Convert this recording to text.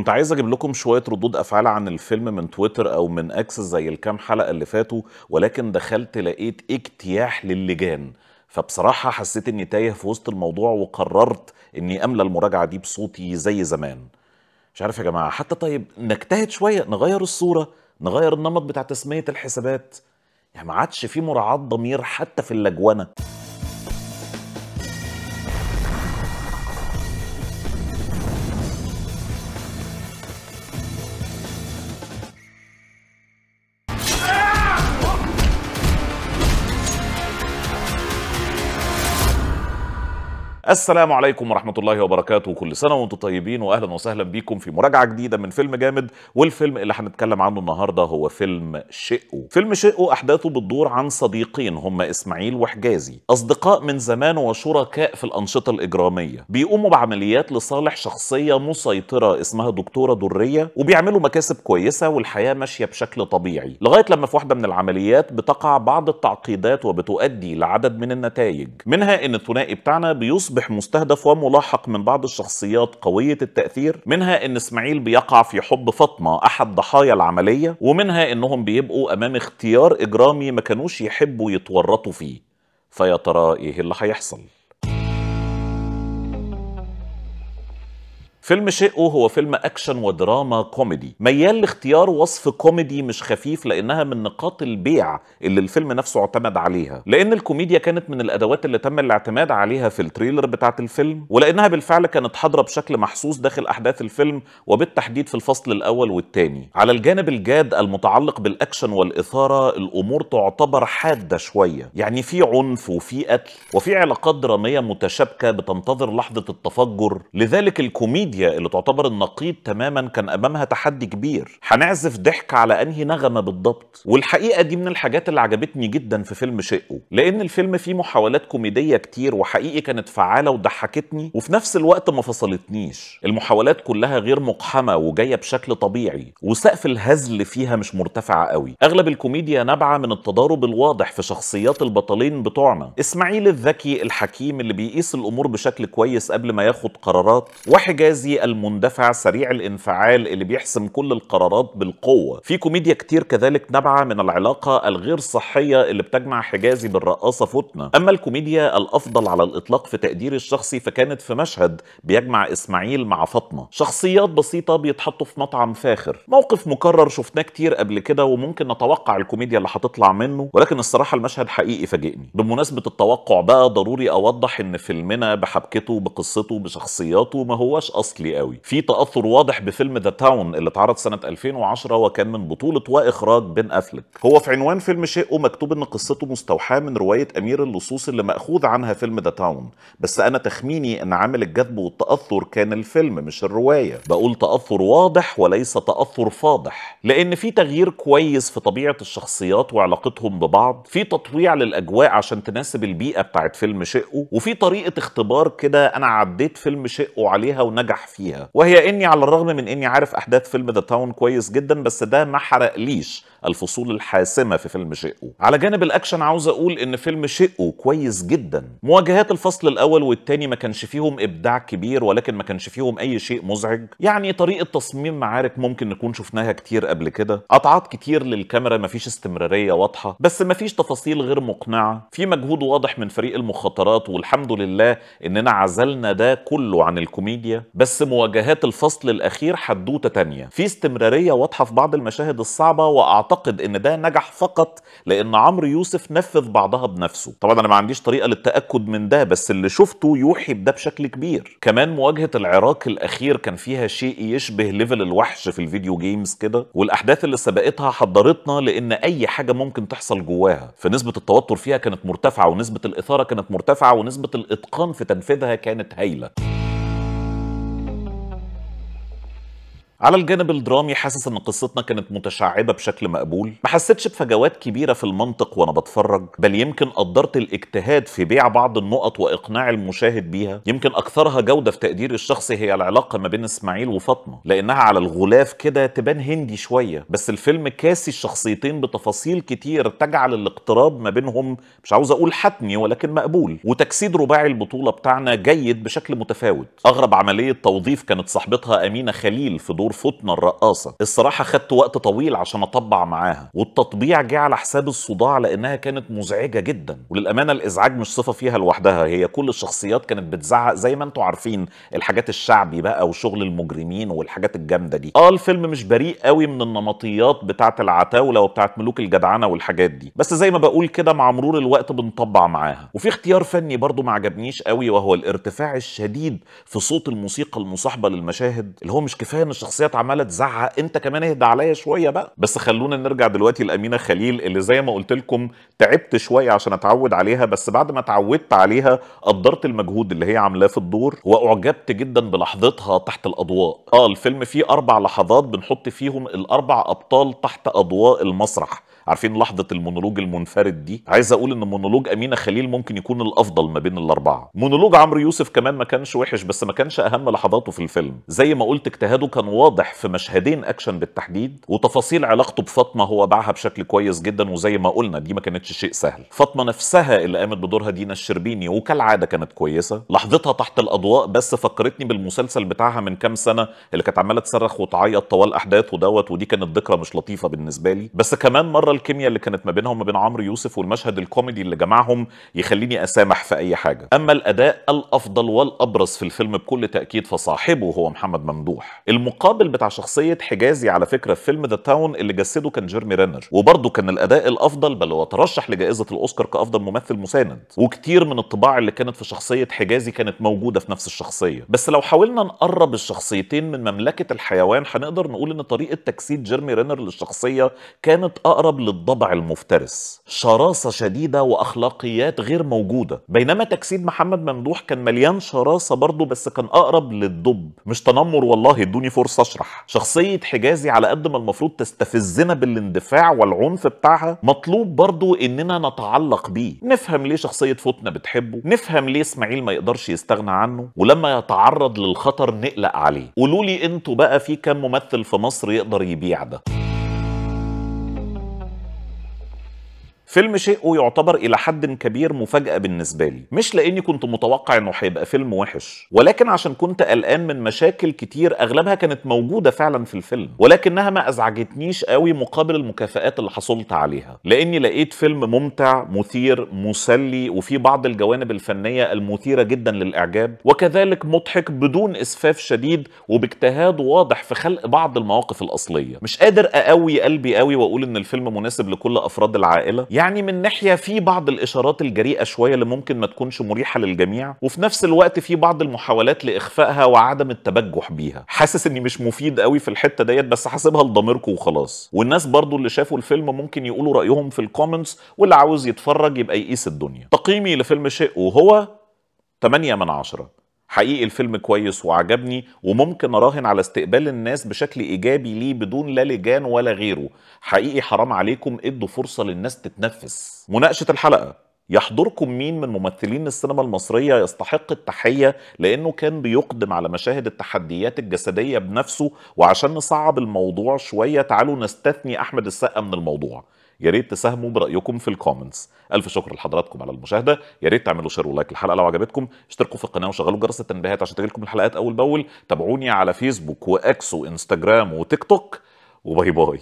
كنت عايز أجيب لكم شوية ردود أفعال عن الفيلم من تويتر أو من إكس زي الكام حلقة اللي فاتوا ولكن دخلت لقيت اجتياح للجان. فبصراحة حسيت إني تايه في وسط الموضوع وقررت إني أملى المراجعة دي بصوتي زي زمان. مش عارف يا جماعة حتى طيب نجتهد شوية نغير الصورة نغير النمط بتاع تسمية الحسابات. يعني ما عادش في مراعاة ضمير حتى في اللجونه السلام عليكم ورحمة الله وبركاته. كل سنة وأنتم طيبين واهلا وسهلا بيكم في مراجعة جديدة من فيلم جامد. والفيلم اللي هنتكلم عنه النهاردة هو فيلم شقه فيلم شقه أحداثه بتدور عن صديقين هما إسماعيل وحجازي أصدقاء من زمان وشركاء في الأنشطة الإجرامية. بيقوموا بعمليات لصالح شخصية مسيطرة اسمها دكتورة درية وبيعملوا مكاسب كويسة والحياة ماشية بشكل طبيعي. لغاية لما في واحدة من العمليات بتقع بعض التعقيدات وبتؤدي لعدد من النتائج. منها إن الثنائي بتاعنا بيصبح مستهدف وملاحق من بعض الشخصيات قوية التأثير منها إن إسماعيل بيقع في حب فاطمة أحد ضحايا العملية ومنها إنهم بيبقوا أمام اختيار إجرامي ما كانوش يحبوا يتورطوا فيه. فيا ترى إيه اللي هيحصل؟ فيلم شقه هو فيلم أكشن ودراما كوميدي. ميال لاختيار وصف كوميدي مش خفيف لأنها من نقاط البيع اللي الفيلم نفسه اعتمد عليها. لأن الكوميديا كانت من الأدوات اللي تم الاعتماد عليها في ال trailer بتاعت الفيلم ولأنها بالفعل كانت حاضرة بشكل محسوس داخل أحداث الفيلم وبالتحديد في الفصل الأول والثاني على الجانب الجاد المتعلق بالأكشن والإثارة الأمور تعتبر حادة شوية. يعني في عنف وفي قتل وفي علاقات درامية متشابكة بتنتظر لحظة التفجر. لذلك الكوميديا اللي تعتبر النقيض تماما كان أمامها تحدي كبير. هنعزف ضحك على أنهي نغمة بالضبط؟ والحقيقة دي من الحاجات اللي عجبتني جدا في فيلم شقه لأن الفيلم فيه محاولات كوميدية كتير وحقيقي كانت فعالة وضحكتني وفي نفس الوقت ما فصلتنيش. المحاولات كلها غير مقحمة وجاية بشكل طبيعي وسقف الهزل فيها مش مرتفع قوي. أغلب الكوميديا نابعة من التضارب الواضح في شخصيات البطلين بتوعنا. إسماعيل الذكي الحكيم اللي بيقيس الأمور بشكل كويس قبل ما ياخد قرارات وحجازي المندفع سريع الانفعال اللي بيحسم كل القرارات بالقوة. في كوميديا كتير كذلك نابعة من العلاقة الغير صحية اللي بتجمع حجازي بالرقاصة فتنه أما الكوميديا الأفضل على الإطلاق في تقديري الشخصي فكانت في مشهد بيجمع إسماعيل مع فاطمة. شخصيات بسيطة بيتحطوا في مطعم فاخر. موقف مكرر شفناه كتير قبل كده وممكن نتوقع الكوميديا اللي هتطلع منه ولكن الصراحة المشهد حقيقي فاجئني. بمناسبة التوقع بقى ضروري أوضح إن فيلمنا بحبكته بقصته بشخصياته ما هوش اصلي قوي. في تأثر واضح بفيلم The Town اللي اتعرض سنة 2010 وكان من بطولة وإخراج بن أفلك. هو في عنوان فيلم شقه مكتوب إن قصته مستوحاة من رواية أمير اللصوص اللي مأخوذ عنها فيلم The Town بس أنا تخميني إن عامل الجذب والتأثر كان الفيلم مش الرواية. بقول تأثر واضح وليس تأثر فاضح. لأن في تغيير كويس في طبيعة الشخصيات وعلاقتهم ببعض. في تطويع للأجواء عشان تناسب البيئة بتاعت فيلم شقو وفي طريقة اختبار كده أنا عديت فيلم شقو عليها ونجح فيها. وهي إني على الرغم من إني عارف أحداث فيلم The Town كويس جدا بس ده ما حرقليش الفصول الحاسمة في فيلم شقو على جانب الأكشن عاوز أقول إن فيلم شقو كويس جدا. مواجهات الفصل الأول والتاني ما كانش فيهم إبداع كبير ولكن ما كانش فيهم أي شيء مزعج. يعني طريقة تصميم معارك ممكن نكون شفناها كتير قبل كده. قطعات كتير للكاميرا ما فيش استمرارية واضحة بس ما فيش تفاصيل غير مقنعة. في مجهود واضح من فريق المخاطرات والحمد لله إننا عزلنا ده كله عن الكوميديا. بس مواجهات الفصل الأخير حدوتة تانية. في استمرارية واضحة في بعض المشاهد الصعبة وأعتقد إن ده نجح فقط لأن عمرو يوسف نفذ بعضها بنفسه. طبعا أنا ما عنديش طريقة للتأكد من ده بس اللي شفته يوحي بده بشكل كبير. كمان مواجهة العراك الأخير كان فيها شيء يشبه level الوحش في ال video games كده والأحداث اللي سبقتها حضرتنا لأن أي حاجة ممكن تحصل جواها. فنسبة التوتر فيها كانت مرتفعة ونسبة الإثارة كانت مرتفعة ونسبة الإتقان في تنفيذها كانت هايلة. على الجانب الدرامي حاسس إن قصتنا كانت متشعبة بشكل مقبول. ما حسيتش بفجوات كبيرة في المنطق وأنا بتفرج بل يمكن قدرت الاجتهاد في بيع بعض النقط وإقناع المشاهد بيها. يمكن أكثرها جودة في تقديري الشخصي هي العلاقة ما بين إسماعيل وفاطمة لأنها على الغلاف كده تبان هندي شوية. بس الفيلم كاسي الشخصيتين بتفاصيل كتير تجعل الاقتراب ما بينهم مش عاوز أقول حتمي ولكن مقبول. وتجسيد رباعي البطولة بتاعنا جيد بشكل متفاوت. أغرب عملية توظيف كانت صاحبتها أمينة خليل في دور دور فتنة الرقاصة. الصراحة خدت وقت طويل عشان أطبع معاها والتطبيع جه على حساب الصداع لأنها كانت مزعجة جدا. وللأمانة الإزعاج مش صفة فيها لوحدها هي كل الشخصيات كانت بتزعق زي ما أنتوا عارفين الحاجات الشعبي بقى وشغل المجرمين والحاجات الجامدة دي. آه الفيلم مش بريء قوي من النمطيات بتاعة العتاولة وبتاعة ملوك الجدعنة والحاجات دي. بس زي ما بقول كده مع مرور الوقت بنطبع معاها. وفي اختيار فني برضو ما عجبنيش قوي وهو الارتفاع الشديد في صوت الموسيقى المصاحبة للمشاهد اللي هو مش كفاية إن الشخصيات عمالة تزعق. انت كمان اهدى عليا شوية بقى. بس خلونا نرجع دلوقتي لأمينة خليل اللي زي ما قلت لكم تعبت شوية عشان أتعود عليها بس بعد ما اتعودت عليها قدرت المجهود اللي هي عاملاه في الدور وأعجبت جدا بلحظتها تحت الأضواء. آه الفيلم فيه أربع لحظات بنحط فيهم الأربع أبطال تحت أضواء المسرح. عارفين لحظة المونولوج المنفرد دي؟ عايز أقول إن مونولوج أمينة خليل ممكن يكون الأفضل ما بين الأربعة. مونولوج عمرو يوسف كمان ما كانش وحش بس ما كانش أهم لحظاته في الفيلم. زي ما قلت اجتهاده كان واضح في مشهدين أكشن بالتحديد وتفاصيل علاقته بفاطمة هو باعها بشكل كويس جدا وزي ما قلنا دي ما كانتش شيء سهل. فاطمة نفسها اللي قامت بدورها دينا الشربيني وكالعادة كانت كويسة. لحظتها تحت الأضواء بس فكرتني بالمسلسل بتاعها من كام سنة اللي كانت عمالة تصرخ وتعيط طوال أحداثه دوت ودي كانت ذكرى مش لطيفة بالنسبة لي. بس كمان مرة الكيمياء اللي كانت ما بينها وما بين عمرو يوسف والمشهد الكوميدي اللي جمعهم يخليني أسامح في أي حاجة. أما الأداء الأفضل والأبرز في الفيلم بكل تأكيد فصاحبه هو محمد ممدوح. المقابل بتاع شخصية حجازي على فكرة في فيلم The Town اللي جسده كان جيرمي رينر. وبرضه كان الأداء الأفضل بل هو ترشح لجائزة الأوسكار كأفضل ممثل مساند. وكتير من الطباع اللي كانت في شخصية حجازي كانت موجودة في نفس الشخصية. بس لو حاولنا نقرب الشخصيتين من مملكة الحيوان هنقدر نقول إن طريقة تجسيد جيرمي رينر للشخصية كانت أقرب للضبع المفترس. شراسة شديدة وأخلاقيات غير موجودة. بينما تجسيد محمد ممدوح كان مليان شراسة برضه بس كان أقرب للدب. مش تنمر والله إدوني فرصة أشرح. شخصية حجازي على قد ما المفروض تستفزنا بالاندفاع والعنف بتاعها مطلوب برضه إننا نتعلق بيه. نفهم ليه شخصية فتنة بتحبه. نفهم ليه إسماعيل ما يقدرش يستغنى عنه. ولما يتعرض للخطر نقلق عليه. قولوا لي أنتوا بقى في كام ممثل في مصر يقدر يبيع ده؟ فيلم شيء يعتبر إلى حد كبير مفاجأة بالنسبة لي. مش لأني كنت متوقع إنه هيبقى فيلم وحش ولكن عشان كنت قلقان من مشاكل كتير أغلبها كانت موجودة فعلا في الفيلم ولكنها ما أزعجتنيش قوي مقابل المكافآت اللي حصلت عليها. لأني لقيت فيلم ممتع مثير مسلي وفي بعض الجوانب الفنية المثيرة جدا للإعجاب وكذلك مضحك بدون إسفاف شديد وباجتهاد واضح في خلق بعض المواقف الأصلية. مش قادر أقوي قلبي قوي وأقول إن الفيلم مناسب لكل أفراد العائلة. يعني من ناحية في بعض الإشارات الجريئة شوية اللي ممكن ما تكونش مريحة للجميع وفي نفس الوقت في بعض المحاولات لإخفائها وعدم التبجح بيها. حاسس إني مش مفيد قوي في الحتة ديت بس حاسبها لضميركم وخلاص. والناس برضو اللي شافوا الفيلم ممكن يقولوا رأيهم في الكومنتس واللي عاوز يتفرج يبقى يقيس الدنيا. تقييمي لفيلم شيء وهو 8 من عشرة. حقيقي الفيلم كويس وعجبني وممكن أراهن على استقبال الناس بشكل إيجابي ليه بدون لا لجان ولا غيره. حقيقي حرام عليكم ادوا فرصة للناس تتنفس. مناقشة الحلقة. يحضركم مين من ممثلين السينما المصرية يستحق التحية لأنه كان بيقدم على مشاهد التحديات الجسدية بنفسه وعشان نصعب الموضوع شوية تعالوا نستثني أحمد السقا من الموضوع. يا ريت تساهموا برأيكم في ال comments ألف شكر لحضراتكم على المشاهدة. يا ريت تعملوا share و like للحلقة لو عجبتكم. اشتركوا في القناة وشغلوا جرس التنبيهات عشان تجيلكم الحلقات أول بأول. تابعوني على فيسبوك واكس وانستجرام وتيك توك و bye bye.